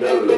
knows.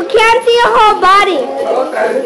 can't see your whole body. Otra